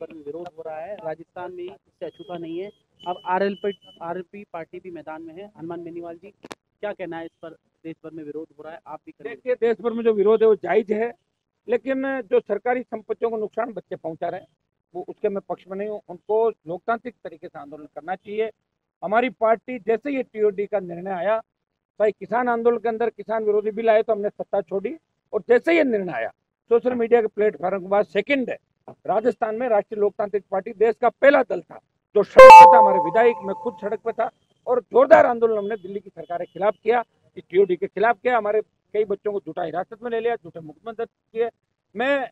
भर में विरोध हो रहा है। राजस्थान में इससे अछूता नहीं है। अब आरएलपी आरएलपी पार्टी भी मैदान में है। हनुमान बेनीवाल जी, क्या कहना है इस पर? देश भर में विरोध हो रहा है, आप भी देखिए, देश भर में जो विरोध है, वो जायज़ है। लेकिन जो सरकारी संपत्तियों को नुकसान बच्चे पहुँचा रहे हैं, वो उसके मैं पक्ष में नहीं हूँ। उनको लोकतांत्रिक तरीके से आंदोलन करना चाहिए। हमारी पार्टी, जैसे ये टीओडी का निर्णय आया भाई किसान आंदोलन के अंदर किसान विरोधी बिल आए तो हमने सत्ता छोड़ी। और जैसे ये निर्णय आया, सोशल मीडिया के प्लेटफॉर्म के बाद सेकंड है। राजस्थान में राष्ट्रीय लोकतांत्रिक पार्टी देश का पहला दल था, जो सड़क पे था। हमारे विधायक मैं खुद सड़क पर था और जोरदार आंदोलन हमने दिल्ली की सरकार के खिलाफ किया, टीओडी के खिलाफ किया, हमारे कई बच्चों को झूठा हिरासत में ले लिया, झूठे मुकदमे दर्ज किए। मैं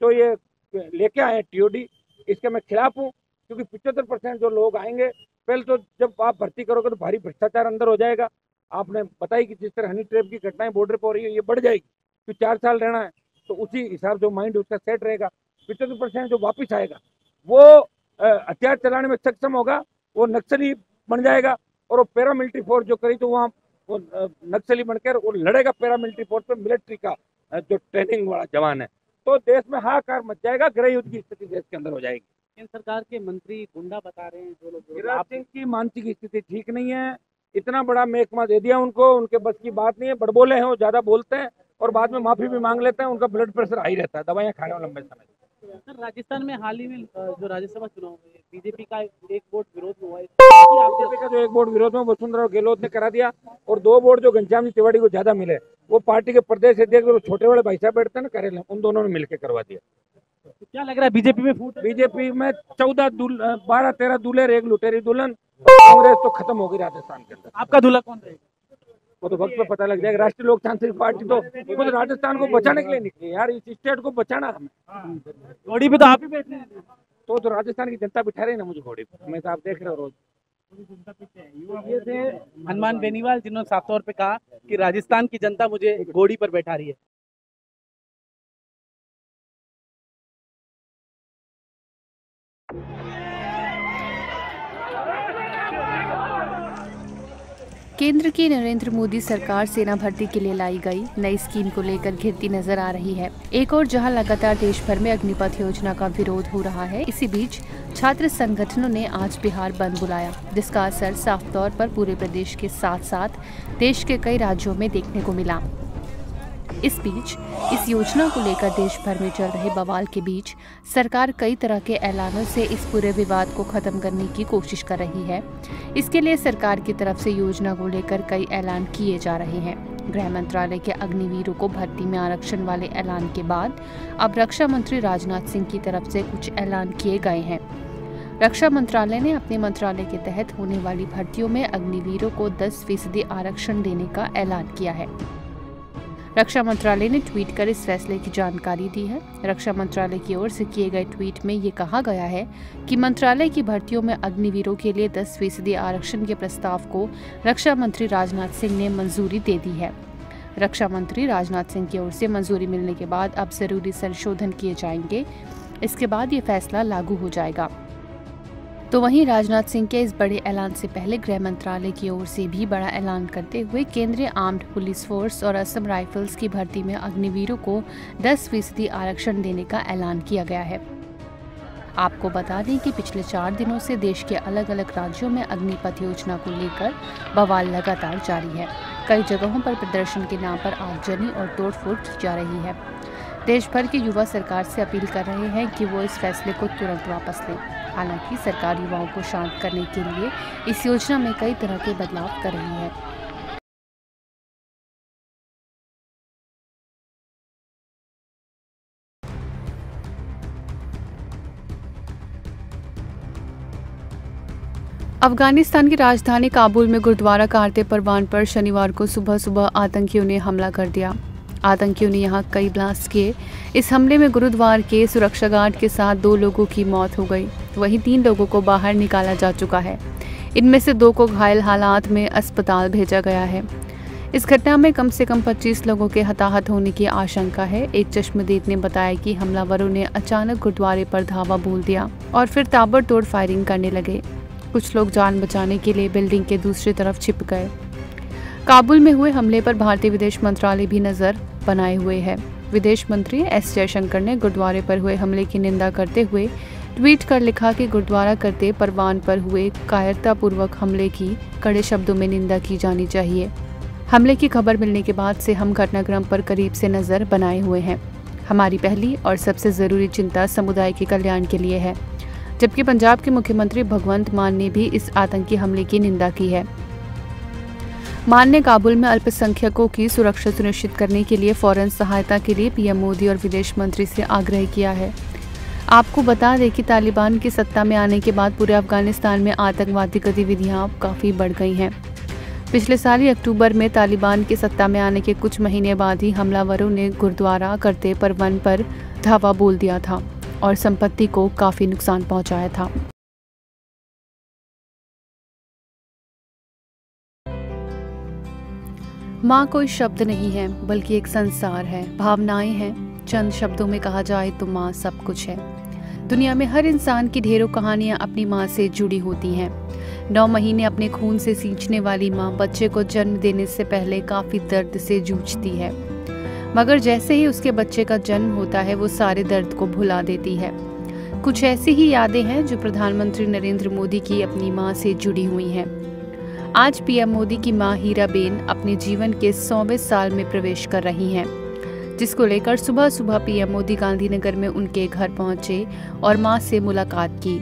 जो ये लेके आए टीओडी, इसके मैं खिलाफ हूँ, क्योंकि पिछहत्तर परसेंट जो लोग आएँगे, पहले तो जब आप भर्ती करोगे तो भारी भ्रष्टाचार अंदर हो जाएगा। आपने बताई कि जिस तरह हनी ट्रेप की घटनाएँ बॉर्डर पर हो रही है, ये बढ़ जाएगी तो चार साल रहना है तो उसी हिसाब से माइंड उसका सेट रहेगा। पिछहत्तर परसेंट जो वापिस आएगा। वो हथियार चलाने में सक्षम होगा वो नक्सली बन जाएगा और वो पैरामिलिट्री फोर्स जो करी तो वहाँ वो नक्सली बनकर वो लड़ेगा पैरामिलिट्री फोर्स पे मिलिट्री का जो ट्रेनिंग वाला जवान है। तो देश में हाहाकार मच जाएगा गृह युद्ध की स्थिति देश के अंदर हो जाएगी। केंद्र सरकार के मंत्री गुंडा बता रहे हैं जो लोग गिरिराज सिंह की मानसिक स्थिति ठीक नहीं है इतना बड़ा मेहकमा दे दिया उनको उनके बस की बात नहीं है बड़बोले हैं वो ज़्यादा बोलते हैं और बाद में माफ़ी भी मांग लेते हैं उनका ब्लड प्रेशर हाई रहता है दवाइयाँ खाने में लंबे समय सर राजस्थान में हाल ही में जो राज्यसभा चुनाव हुए बीजेपी का एक वोट विरोध हुआ है। बीजेपी का जो एक वोट विरोध में वसुंधरा गहलोत ने करा दिया और दो वोट जो घनश्याम जी तिवाड़ी को ज़्यादा मिले वो पार्टी के प्रदेश अध्यक्ष छोटे वाले भाई साहब बैठते ना करेले उन दोनों ने मिलकर करवा दिया। तो क्या लग रहा है बीजेपी में फूट बीजेपी में चौदह बारह तेरह दूल्हे एक लुटेरी दुल्हन कांग्रेस तो खत्म हो गई राजस्थान के अंदर। आपका दूल्हा कौन रहेगा? वो तो वक्त पे पता लग जाएगा राष्ट्रीय लोकतांत्रिक पार्टी तो खुद राजस्थान को बचाने के लिए निकली यार इस स्टेट को बचाना हमें। घोड़ी पे तो आप ही बैठे हैं। तो तो राजस्थान की जनता बिठा रही ना मुझे घोड़ी पर मैं तो आप देख रहे हो रोज। ये थे हनुमान बेनीवाल जिन्होंने साफ़ तौर पे कहा कि राजस्थान की जनता मुझे घोड़ी पर बैठा रही है। केंद्र की नरेंद्र मोदी सरकार सेना भर्ती के लिए लाई गई नई स्कीम को लेकर घिरती नज़र आ रही है। एक और जहाँ लगातार देश भर में अग्निपथ योजना का विरोध हो रहा है, इसी बीच छात्र संगठनों ने आज बिहार बंद बुलाया, जिसका असर साफ़ तौर पर पूरे प्रदेश के साथ साथ देश के कई राज्यों में देखने को मिला। इस बीच, इस योजना को लेकर देश भर में चल रहे बवाल के बीच, सरकार कई तरह के ऐलानों से इस पूरे विवाद को खत्म करने की कोशिश कर रही है। इसके लिए सरकार की तरफ़ से योजना को लेकर कई ऐलान किए जा रहे हैं। गृह मंत्रालय के अग्निवीरों को भर्ती में आरक्षण वाले ऐलान के बाद, अब रक्षा मंत्री राजनाथ सिंह की तरफ़ से कुछ ऐलान किए गए हैं। रक्षा मंत्रालय ने अपने मंत्रालय के तहत होने वाली भर्तियों में अग्निवीरों को 10 फ़ीसदी आरक्षण देने का ऐलान किया है। रक्षा मंत्रालय ने ट्वीट कर इस फैसले की जानकारी दी है। रक्षा मंत्रालय की ओर से किए गए ट्वीट में ये कहा गया है कि मंत्रालय की भर्तियों में अग्निवीरों के लिए 10 फ़ीसदी आरक्षण के प्रस्ताव को रक्षा मंत्री राजनाथ सिंह ने मंजूरी दे दी है। रक्षा मंत्री राजनाथ सिंह की ओर से मंजूरी मिलने के बाद अब ज़रूरी संशोधन किए जाएँगे। इसके बाद ये फैसला लागू हो जाएगा। तो वहीं राजनाथ सिंह के इस बड़े ऐलान से पहले गृह मंत्रालय की ओर से भी बड़ा ऐलान करते हुए केंद्रीय आर्म्ड पुलिस फोर्स और असम राइफल्स की भर्ती में अग्निवीरों को 10 फ़ीसदी आरक्षण देने का ऐलान किया गया है। आपको बता दें कि पिछले चार दिनों से देश के अलग अलग राज्यों में अग्निपथ योजना को लेकर बवाल लगातार जारी है। कई जगहों पर प्रदर्शन के नाम पर आगजनी और तोड़फोड़ की जा रही है। देश भर के युवा सरकार से अपील कर रहे हैं कि वो इस फैसले को तुरंत वापस लें। हालाँकि सरकार युवाओं को शांत करने के लिए इस योजना में कई तरह के बदलाव कर रही है। अफ़गानिस्तान की राजधानी काबुल में गुरुद्वारा कारते परवान पर शनिवार को सुबह सुबह आतंकियों ने हमला कर दिया। आतंकियों ने यहाँ कई ब्लास्ट किए। इस हमले में गुरुद्वार के सुरक्षा गार्ड के साथ दो लोगों की मौत हो गई। वहीं तीन लोगों को बाहर निकाला जा चुका है। इनमें से दो को घायल हालात में अस्पताल भेजा गया है। इस घटना में कम से कम 25 लोगों के हताहत होने की आशंका है। एक चश्मदीद ने बताया कि हमलावरों ने अचानक गुरुद्वारे पर धावा बोल दिया और फिर ताबड़तोड़ फायरिंग करने लगे। कुछ लोग जान बचाने के लिए बिल्डिंग के दूसरी तरफ़ छिप गए। काबुल में हुए हमले पर भारतीय विदेश मंत्रालय भी नज़र बनाए हुए है। विदेश मंत्री एस जयशंकर ने गुरुद्वारे पर हुए हमले की निंदा करते हुए ट्वीट कर लिखा कि गुरुद्वारा करते परवान पर हुए कायरतापूर्वक हमले की कड़े शब्दों में निंदा की जानी चाहिए। हमले की खबर मिलने के बाद से हम घटनाक्रम पर करीब से नज़र बनाए हुए हैं। हमारी पहली और सबसे ज़रूरी चिंता समुदाय के कल्याण के लिए है, जबकि पंजाब के मुख्यमंत्री भगवंत मान ने भी इस आतंकी हमले की निंदा की है। मान ने काबुल में अल्पसंख्यकों की सुरक्षा सुनिश्चित करने के लिए फ़ौरन सहायता के लिए पीएम मोदी और विदेश मंत्री से आग्रह किया है। आपको बता दें कि तालिबान की सत्ता में आने के बाद पूरे अफ़गानिस्तान में आतंकवादी गतिविधियाँ काफ़ी बढ़ गई हैं। पिछले साल ही अक्टूबर में तालिबान की सत्ता में आने के कुछ महीने बाद ही हमलावरों ने गुरुद्वारा करते पर वन पर धावा बोल दिया था और संपत्ति को काफ़ी नुकसान पहुँचाया था। माँ कोई शब्द नहीं है, बल्कि एक संसार है। भावनाएँ हैं। चंद शब्दों में कहा जाए तो माँ सब कुछ है। दुनिया में हर इंसान की ढेरों कहानियाँ अपनी माँ से जुड़ी होती हैं। नौ महीने अपने खून से सींचने वाली माँ बच्चे को जन्म देने से पहले काफ़ी दर्द से जूझती है। मगर जैसे ही उसके बच्चे का जन्म होता है, वो सारे दर्द को भुला देती है। कुछ ऐसी ही यादें हैं जो प्रधानमंत्री नरेंद्र मोदी की अपनी माँ से जुड़ी हुई हैं। आज पीएम मोदी की माँ हीराबेन अपने जीवन के सौवें साल में प्रवेश कर रही हैं, जिसको लेकर सुबह सुबह पीएम मोदी गांधीनगर में उनके घर पहुँचे और माँ से मुलाकात की।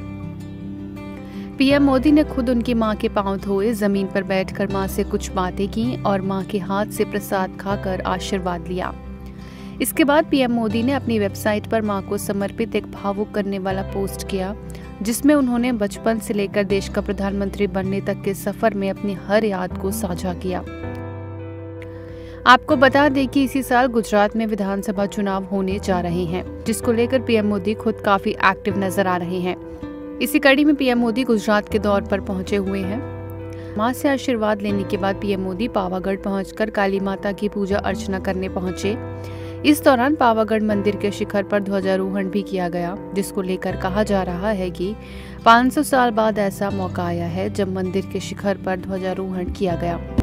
पीएम मोदी ने खुद उनकी माँ के पाँव धोए, ज़मीन पर बैठकर माँ से कुछ बातें की और माँ के हाथ से प्रसाद खाकर आशीर्वाद लिया। इसके बाद पीएम मोदी ने अपनी वेबसाइट पर माँ को समर्पित एक भावुक करने वाला पोस्ट किया जिसमें उन्होंने बचपन से लेकर देश का प्रधानमंत्री बनने तक के सफ़र में अपनी हर याद को साझा किया। आपको बता दें कि इसी साल गुजरात में विधानसभा चुनाव होने जा रहे हैं, जिसको लेकर पीएम मोदी खुद काफ़ी एक्टिव नज़र आ रहे हैं। इसी कड़ी में पीएम मोदी गुजरात के दौर पर पहुँचे हुए हैं। माँ से आशीर्वाद लेने के बाद पीएम मोदी पावागढ़ पहुंचकर काली माता की पूजा अर्चना करने पहुँचे। इस दौरान पावागढ़ मंदिर के शिखर पर ध्वजारोहण भी किया गया, जिसको लेकर कहा जा रहा है कि 500 साल बाद ऐसा मौका आया है जब मंदिर के शिखर पर ध्वजारोहण किया गया।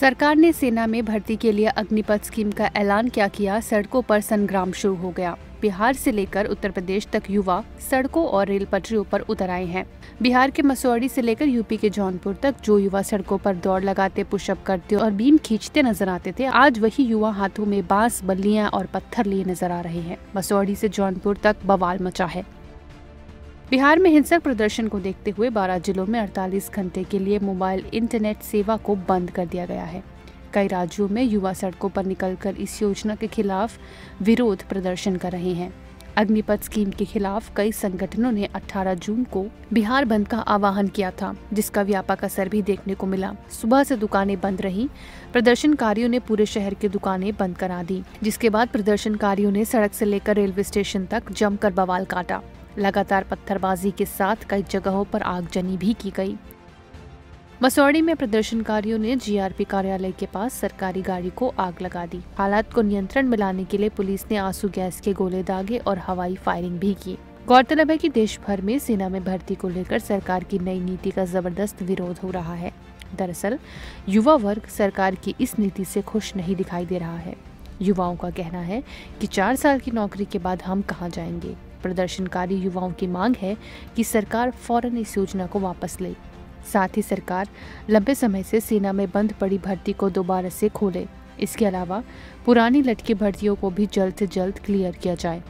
सरकार ने सेना में भर्ती के लिए अग्निपथ स्कीम का ऐलान क्या किया? सड़कों पर संग्राम शुरू हो गया। बिहार से लेकर उत्तर प्रदेश तक युवा सड़कों और रेल पटरियों पर उतर आए हैं। बिहार के मसौड़ी से लेकर यूपी के जौनपुर तक जो युवा सड़कों पर दौड़ लगाते, पुशअप करते और बीम खींचते नज़र आते थे, आज वही युवा हाथों में बाँस, बल्लियाँ और पत्थर लिए नज़र आ रहे हैं। मसौड़ी से जौनपुर तक बवाल मचा है। बिहार में हिंसक प्रदर्शन को देखते हुए 12 जिलों में 48 घंटे के लिए मोबाइल इंटरनेट सेवा को बंद कर दिया गया है। कई राज्यों में युवा सड़कों पर निकलकर इस योजना के खिलाफ विरोध प्रदर्शन कर रहे हैं। अग्निपथ स्कीम के खिलाफ कई संगठनों ने 18 जून को बिहार बंद का आह्वान किया था, जिसका व्यापक असर भी देखने को मिला। सुबह से दुकानें बंद रही। प्रदर्शनकारियों ने पूरे शहर की दुकानें बंद करा दी, जिसके बाद प्रदर्शनकारियों ने सड़क से लेकर रेलवे स्टेशन तक जमकर बवाल काटा। लगातार पत्थरबाजी के साथ कई जगहों पर आगजनी भी की गई। मसौड़ी में प्रदर्शनकारियों ने जीआरपी कार्यालय के पास सरकारी गाड़ी को आग लगा दी। हालात को नियंत्रण में लाने के लिए पुलिस ने आँसू गैस के गोले दागे और हवाई फायरिंग भी की। गौरतलब है कि देश भर में सेना में भर्ती को लेकर सरकार की नई नीति का ज़बरदस्त विरोध हो रहा है। दरअसल, युवा वर्ग सरकार की इस नीति से खुश नहीं दिखाई दे रहा है। युवाओं का कहना है कि चार साल की नौकरी के बाद हम कहाँ जाएँगे? प्रदर्शनकारी युवाओं की मांग है कि सरकार फ़ौरन इस योजना को वापस ले। साथ ही सरकार लंबे समय से सेना में बंद पड़ी भर्ती को दोबारा से खोले। इसके अलावा पुरानी लटकी भर्तियों को भी जल्द से जल्द क्लियर किया जाए।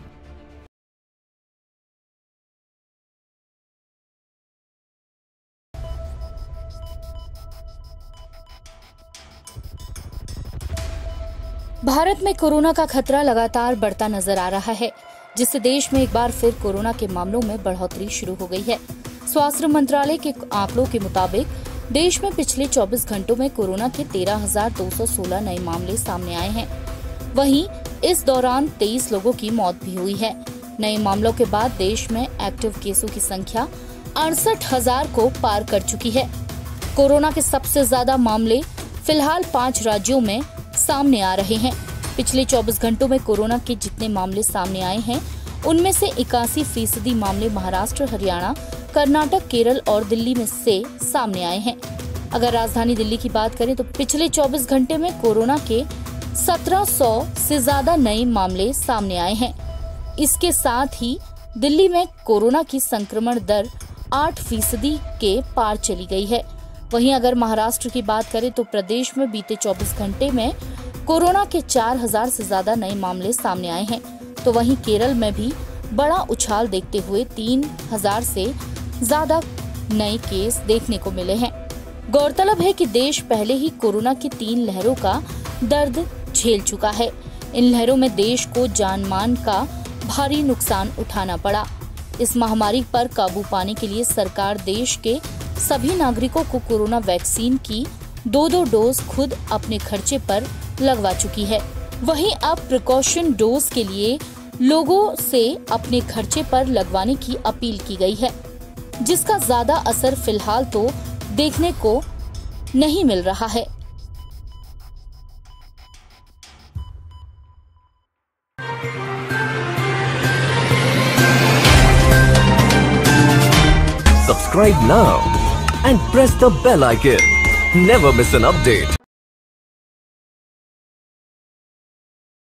भारत में कोरोना का खतरा लगातार बढ़ता नज़र आ रहा है। जिससे देश में एक बार फिर कोरोना के मामलों में बढ़ोतरी शुरू हो गई है। स्वास्थ्य मंत्रालय के आंकड़ों के मुताबिक देश में पिछले 24 घंटों में कोरोना के 13,216 नए मामले सामने आए हैं। वहीं इस दौरान 23 लोगों की मौत भी हुई है। नए मामलों के बाद देश में एक्टिव केसों की संख्या अड़सठ हज़ार को पार कर चुकी है। कोरोना के सबसे ज़्यादा मामले फ़िलहाल पाँच राज्यों में सामने आ रहे हैं। पिछले 24 घंटों में कोरोना के जितने मामले सामने आए हैं, उनमें से इक्यासी फ़ीसदी मामले महाराष्ट्र, हरियाणा, कर्नाटक, केरल और दिल्ली में से सामने आए हैं। अगर राजधानी दिल्ली की बात करें तो पिछले 24 घंटे में कोरोना के 1700 से ज़्यादा नए मामले सामने आए हैं। इसके साथ ही दिल्ली में कोरोना की संक्रमण दर 8 फ़ीसदी के पार चली गई है। वहीं अगर महाराष्ट्र की बात करें तो प्रदेश में बीते 24 घंटे में कोरोना के 4000 से ज़्यादा नए मामले सामने आए हैं। तो वहीं केरल में भी बड़ा उछाल देखते हुए 3000 से ज़्यादा नए केस देखने को मिले हैं। गौरतलब है कि देश पहले ही कोरोना की तीन लहरों का दर्द झेल चुका है। इन लहरों में देश को जान मान का भारी नुकसान उठाना पड़ा। इस महामारी पर काबू पाने के लिए सरकार देश के सभी नागरिकों को कोरोना वैक्सीन की दो दो डोज खुद अपने खर्चे पर लगवा चुकी है वहीं अब प्रिकॉशन डोज के लिए लोगों से अपने खर्चे पर लगवाने की अपील की गई है जिसका ज़्यादा असर फ़िलहाल तो देखने को नहीं मिल रहा है Subscribe now and press the bell icon. Never miss an update.